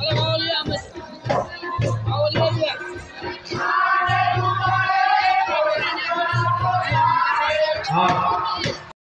Hallelujah. हाँ